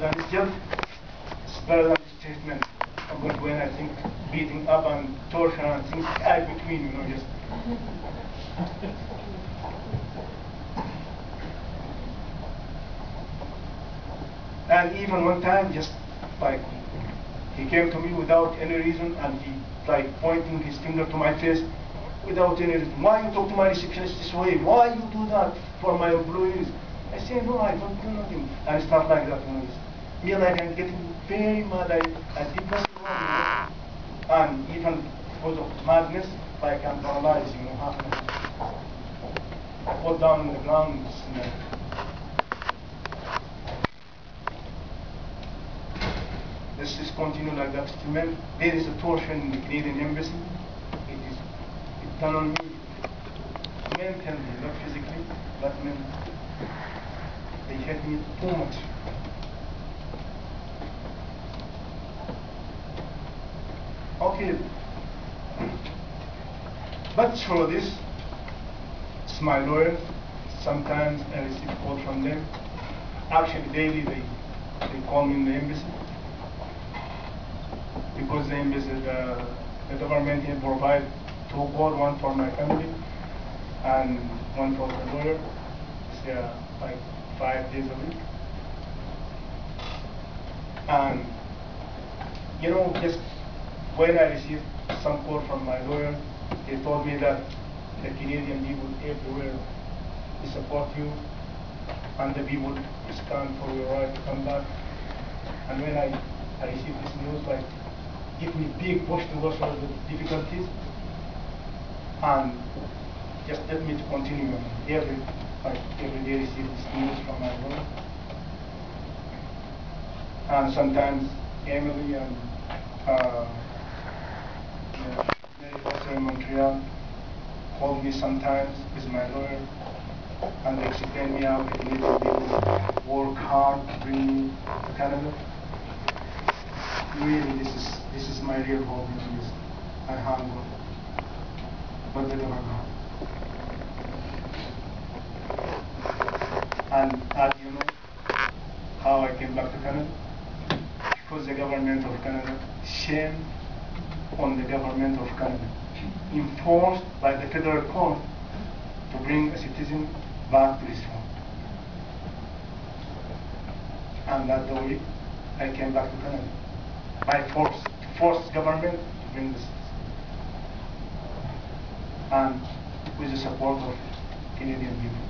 Sudan is just than statement. But when I think beating up and torture and things I between, you know, just. and even one time, just like he came to me without any reason, and he like pointing his finger to my face without any reason. Why you talk to my receptionist this way? Why you do that for my employees? I say no, I don't do nothing. And stuff like that. You know, me like I'm getting very mad. I, I did wrong. Know? And even because of madness, like I'm paralyzed. You know, hour. I fall down on the ground. You know. This is continue like that still There is a torture in the Canadian embassy. It is it done on me mentally, not physically, but mentally. They hit me too much. Okay. But for this, my lawyer. Sometimes I receive calls from them. Actually, daily they, they call me in the embassy because the embassy, the, the government here provide two code, one for my family and one for the lawyer. It's uh, like five days a week. And you know, just when I received some call from my lawyer, they told me that the Canadian people everywhere support you and the people stand for your right to come back. And when I, I received this news, like give me big push to go through the difficulties and just let me to continue every like every day receive this news from my lawyer. And sometimes Emily and uh, Mary also in Montreal called me sometimes with my lawyer and they explain me how they need to work hard to bring me to Canada. Really, this is this is my real home. This I hunger, but they don't have. And as you know, how I came back to Canada? Because the government of Canada, shame on the government of Canada, enforced by the federal court to bring a citizen back to his home. And that's the way I came back to Canada. By force, to force government to bring citizen. And with the support of Canadian people.